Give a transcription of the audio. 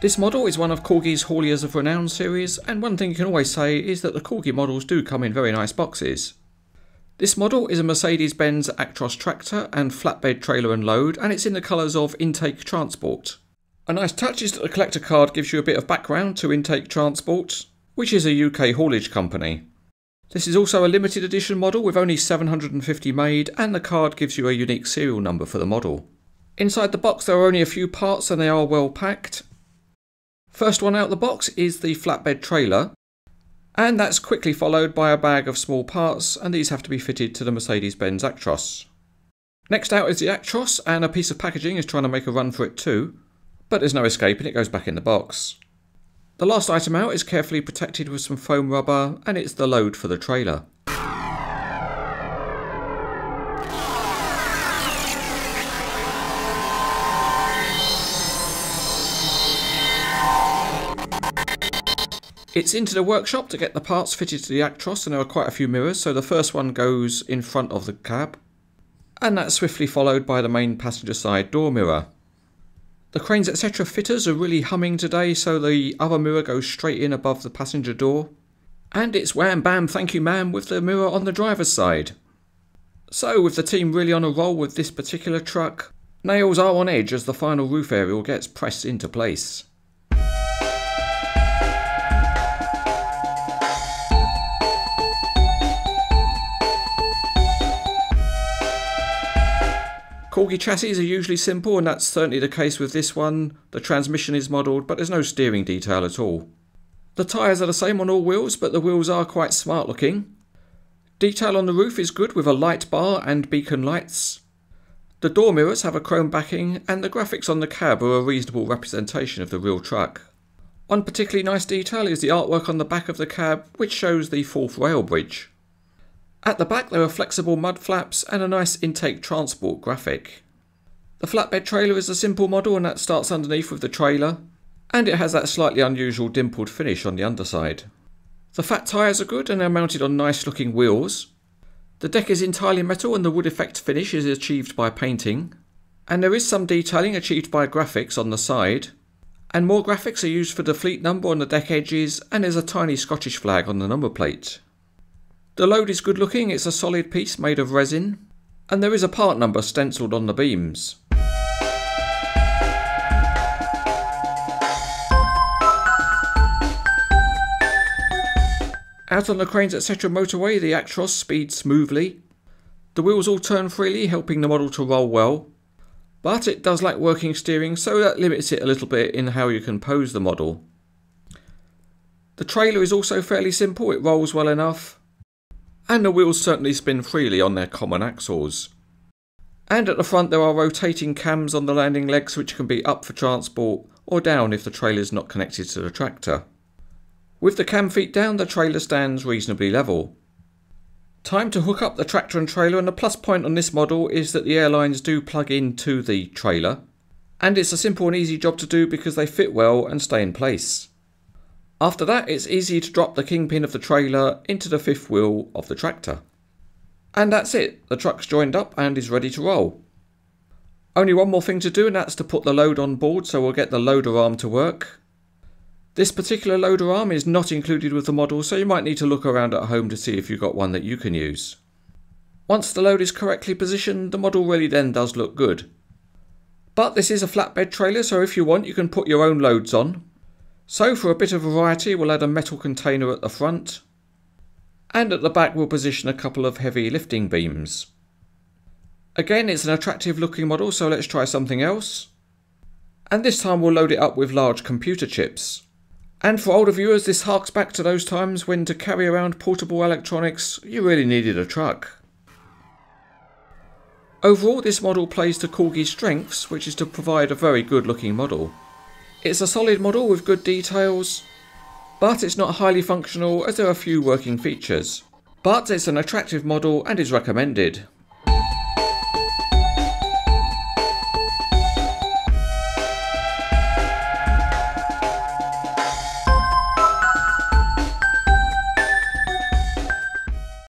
This model is one of Corgi's Hauliers of Renown series, and one thing you can always say is that the Corgi models do come in very nice boxes. This model is a Mercedes-Benz Actros tractor and flatbed trailer and load, and it's in the colours of Intake Transport. A nice touch is that the collector card gives you a bit of background to Intake Transport, which is a UK haulage company. This is also a limited edition model with only 750 made, and the card gives you a unique serial number for the model. Inside the box there are only a few parts and they are well packed. First one out of the box is the flatbed trailer, and that's quickly followed by a bag of small parts and these have to be fitted to the Mercedes-Benz Actros. Next out is the Actros and a piece of packaging is trying to make a run for it too, but there's no escaping it goes back in the box. The last item out is carefully protected with some foam rubber and it's the load for the trailer. It's into the workshop to get the parts fitted to the Actros and there are quite a few mirrors so the first one goes in front of the cab and that's swiftly followed by the main passenger side door mirror. The cranes etc fitters are really humming today so the other mirror goes straight in above the passenger door and it's wham bam thank you ma'am with the mirror on the driver's side. So with the team really on a roll with this particular truck, nails are on edge as the final roof aerial gets pressed into place. Corgi chassis are usually simple and that's certainly the case with this one. The transmission is modelled but there's no steering detail at all. The tyres are the same on all wheels but the wheels are quite smart looking. Detail on the roof is good with a light bar and beacon lights. The door mirrors have a chrome backing and the graphics on the cab are a reasonable representation of the real truck. One particularly nice detail is the artwork on the back of the cab which shows the Forth Rail Bridge. At the back there are flexible mud flaps and a nice intake transport graphic. The flatbed trailer is a simple model and that starts underneath with the trailer, and it has that slightly unusual dimpled finish on the underside. The fat tyres are good and they're mounted on nice looking wheels. The deck is entirely metal and the wood effect finish is achieved by painting. And there is some detailing achieved by graphics on the side. And more graphics are used for the fleet number on the deck edges and there's a tiny Scottish flag on the number plate. The load is good looking, it's a solid piece made of resin, and there is a part number stenciled on the beams. Out on the Cranes etc motorway, the Actros speeds smoothly. The wheels all turn freely, helping the model to roll well. But it does lack working steering, so that limits it a little bit in how you can pose the model. The trailer is also fairly simple, it rolls well enough and the wheels certainly spin freely on their common axles. And at the front there are rotating cams on the landing legs which can be up for transport or down if the trailer is not connected to the tractor. With the cam feet down the trailer stands reasonably level. Time to hook up the tractor and trailer and the plus point on this model is that the airlines do plug into the trailer and it's a simple and easy job to do because they fit well and stay in place. After that, it's easy to drop the kingpin of the trailer into the fifth wheel of the tractor. And that's it, the truck's joined up and is ready to roll. Only one more thing to do and that's to put the load on board so we'll get the loader arm to work. This particular loader arm is not included with the model so you might need to look around at home to see if you've got one that you can use. Once the load is correctly positioned, the model really then does look good. But this is a flatbed trailer so if you want you can put your own loads on, so for a bit of variety we'll add a metal container at the front and at the back we'll position a couple of heavy lifting beams. Again it's an attractive looking model so let's try something else. And this time we'll load it up with large computer chips. And for older viewers this harks back to those times when to carry around portable electronics you really needed a truck. Overall this model plays to Corgi's strengths which is to provide a very good looking model. It's a solid model with good details, but it's not highly functional as there are few working features. But it's an attractive model and is recommended.